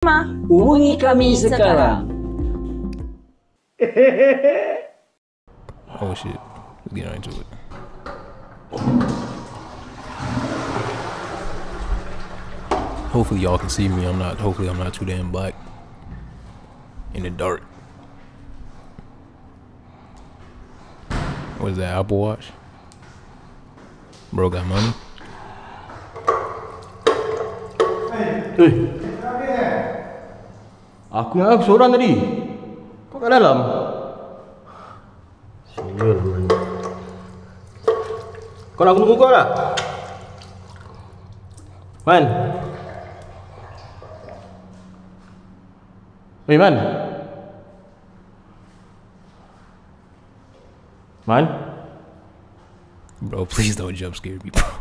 Hubungi kami sekarang. Oh shit. Let's get into it. Hopefully y'all can see me. I'm not hopefully I'm not too damn black. In the dark. What is that, Apple Watch? Bro got money? Aku yang aku seorang tadi. Kau kat dalam. Sial man. Kau nak aku tunggu kau tak? Man. Hei Man. Man. Bro, please don't jump scare me, bro.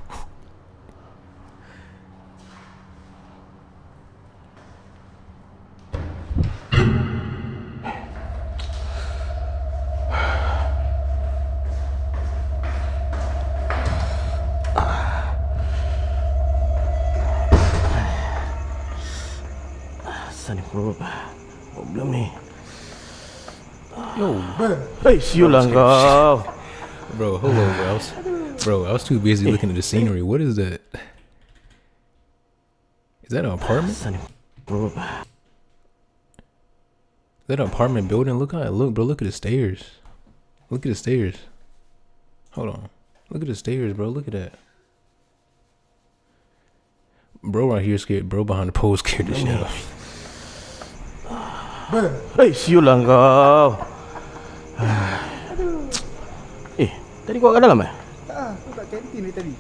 Ni bro. Problem ni. Yo, Hei, siul lah kau. bro, hold on, bro. I was, bro, I was too busy looking at the scenery. What is that? Is that an apartment? Bro. Is that an apartment building? Look at it. Look, bro. Look at the stairs. Look at the stairs. Hold on. Look at the stairs, bro. Look at that. Bro right here scared. Bro behind the pole scared the shit out. Me. Hei, siul lah kau. Eh, tadi kau kat dalam eh? Ah, aku kat kantin ni tadi.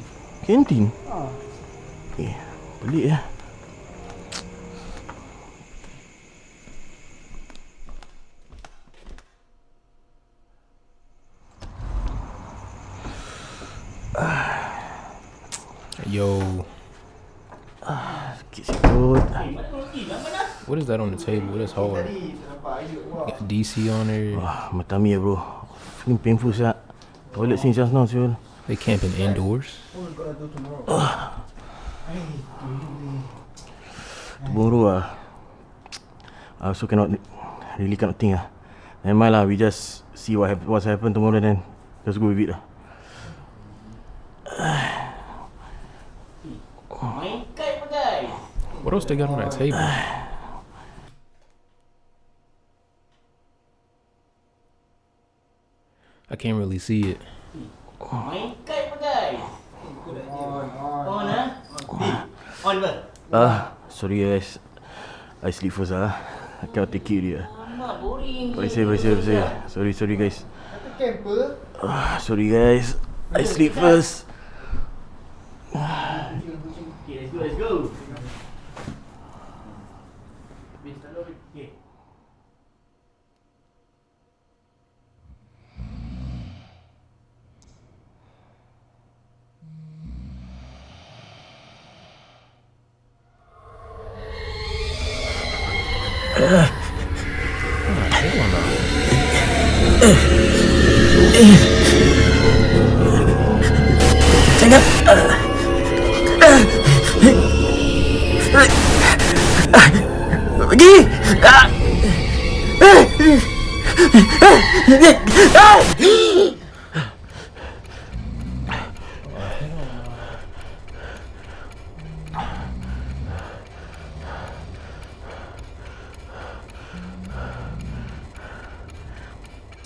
Kantin? Ha. Eh, pelik ya. Yo, what is that on the table? What is hard? Tadi nampak ayuk buat. Got DC on there. Wah, mata mi ya bro. Feeling painful siap. Toilet sini just now siul. They camping indoors. Kau dah tahu tomorrow. Hey, Tomorrow ah. I also cannot really cannot think ah. Never mind lah, we just see what hap- what's happen tomorrow then. Just go with it lah. What else they got on that table? I can't really see it. Ah, sorry guys. I sleep first ah. I cannot take it dia. Sorry, sorry, sorry, sorry. Sorry, sorry guys. Ah, sorry guys. I sleep first. Pergi!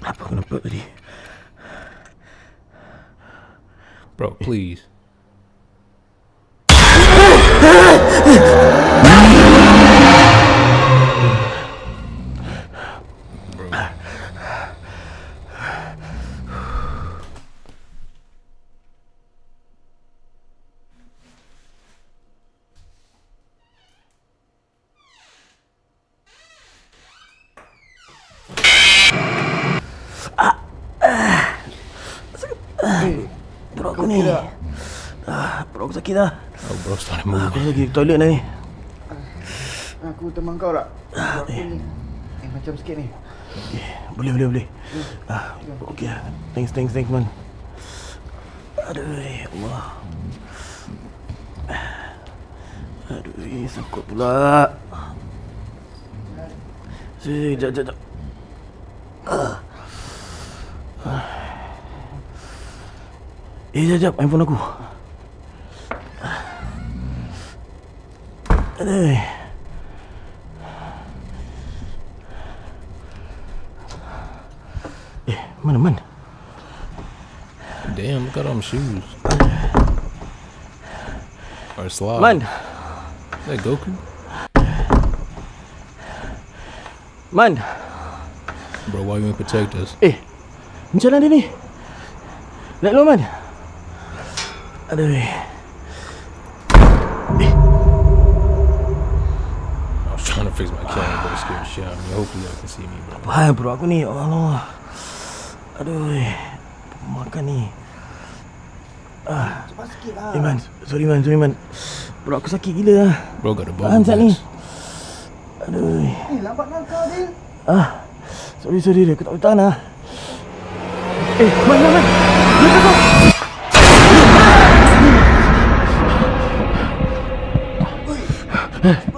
Apa aku nampak tadi? Bro, please. Ah, Ah, broken. Né? Ah, aqui dá. Oh, bro started Aku moving. lagi ke toilet dah ni. Aku teman kau tak? Aku ni. Eh, macam sikit ni. Okay, boleh, boleh, boleh. Ah, okey lah. Thanks, thanks, thanks, man. Aduh, ya Allah. Aduh, eh, sakut pula. Sorry, jap, jap, jap. Eh, jap, jap. Handphone aku. Aduh. Eh, mana, mana? Damn, look at all them shoes. Or slide. Man, Is that Goku? man. Bro, why you ain't protect us? Eh, macam mana ni? Lihat lu, man. Aduh. Trying to fix my camera, but it scared the shit out of me. Hopefully y'all can see me, bro. Bahaya bro aku ni. Oh Allah. Aduh. Makan ni. Cepat sikit lah. Eh man, sorry man, sorry man. Bro aku sakit gila lah. Bro got a Tahan sat ni. Aduh. Eh, lambat nak kau, Dil. Ah. Sorry, sorry dia. Aku tak boleh tahan lah. Eh, man, man, man. Dia. Cepat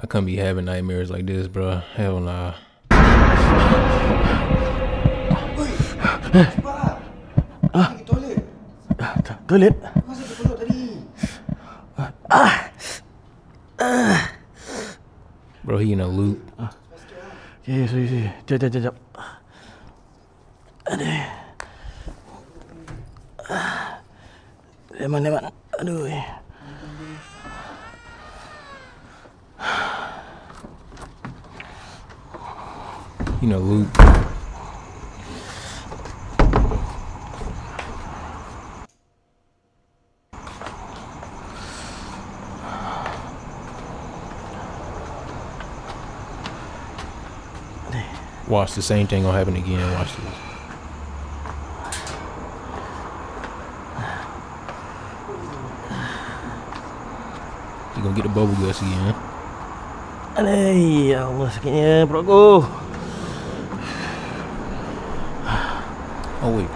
I can't be having nightmares like this, bro. Hell nah. Oi, cepat lah. Pergi toilet. Ah, Toilet. Kau sakit perut tadi. Bro, he in a loop. Okay, sorry, sorry. Jap, jap, jap, jap. Aduh. Ah. Leman, leman. Aduh. He know, a loop. Watch the same thing gonna happen again. Watch this. You gonna get the bubble guts again? Aduh, ya Allah sakitnya. Oh wait.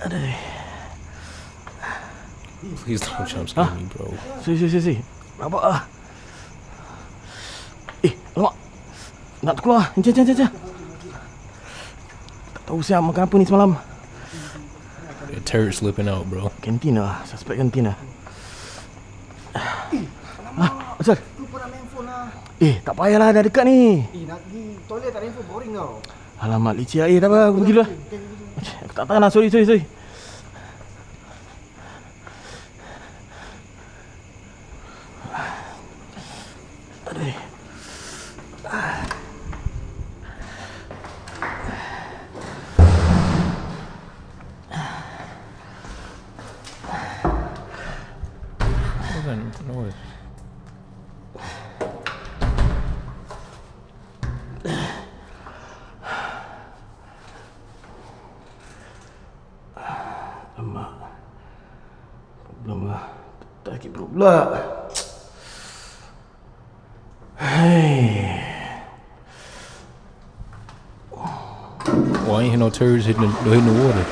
Aduh. Please don't jump scare me, bro. Sorry, sorry, sorry, sorry. Rabak ah. Eh, alamak. Nak keluar. Encik, encik, encik. Tak tahu siap makan apa ni semalam. Turd slipping out, bro. Kantin lah. Suspek kantin lah. Ah, Asal? Lupa nak main phone lah. Eh, tak payahlah dah dekat ni. Eh, nak pergi toilet tak ada info. Boring tau. Alamak, licik air tak apa. Aku pergi dulu lah. Aku tak tahan lah. Sorry, sorry, sorry. Belum lah. Tak sakit perut pula. Well, I ain't hear no turds hitting the, hitting the water.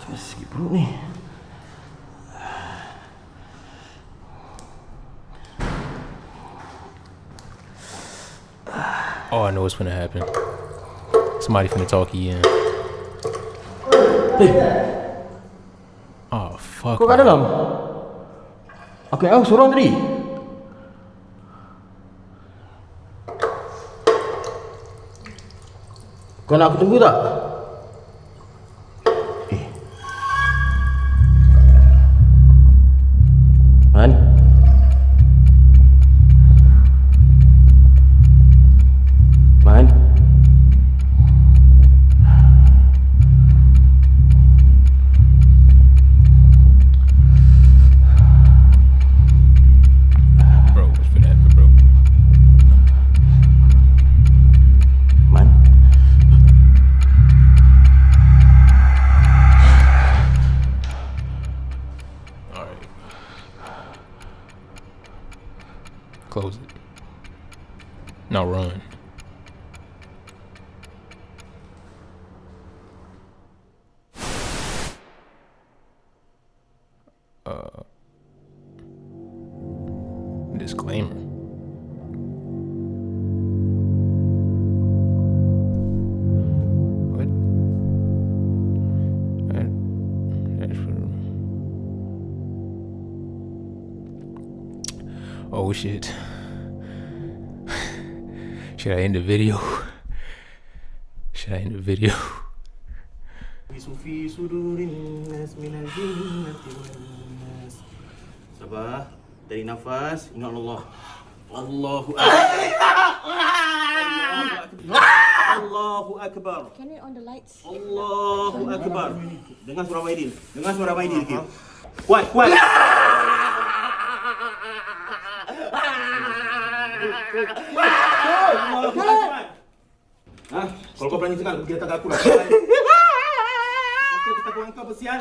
Macam sakit perut ni. Oh, I know what's gonna happen. Somebody finna talk you in. Eh, Oh, fuck. kau kat dalam? Aku ingat kau seorang tadi. Kau nak aku tunggu tak? disclaimer. What? That, that's for. Oh shit. Should I end the video? Should I end the video? في صدور الناس من الجنة والناس Sabar, Dari nafas, ingat Allah. Allahu Akbar. Allahu Akbar. Can you on the lights? Allahu Akbar. Dengar suara Maidin. Dengar suara Maidin sikit. Kuat, kuat. Allahu Akbar. Ha? Kalau kau berani cakap, pergi datang kat aku lah. Okey, kita kurang kau bersihan.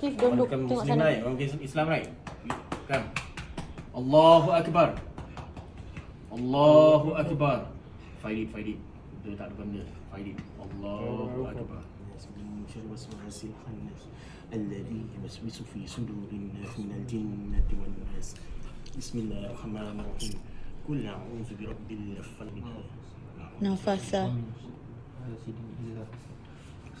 Akif, don't look. Bukan Tengok Muslim sana. right? Orang Islam right? Kan? Allahu Akbar. Allahu Akbar. Fight it, fight it. Dia tak ada benda. Fight it. Allahu Akbar. من شر وسواس الخناس الذي يوسوس في صدور الناس من الجنة والناس بسم الله الرحمن الرحيم قل أعوذ برب الفلق Nafasa.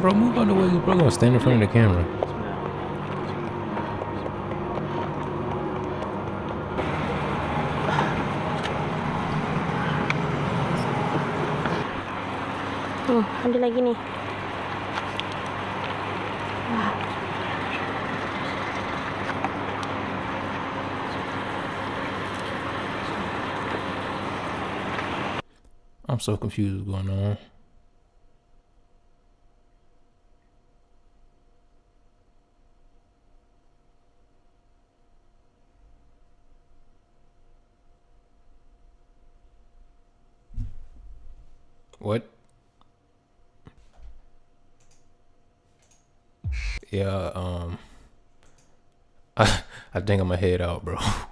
Bro, move out the way. Bro, gonna stand in front of the camera. Oh, ada lagi ni. I'm so confused what's going on. What? Yeah, um I I think I'm gonna head out, bro.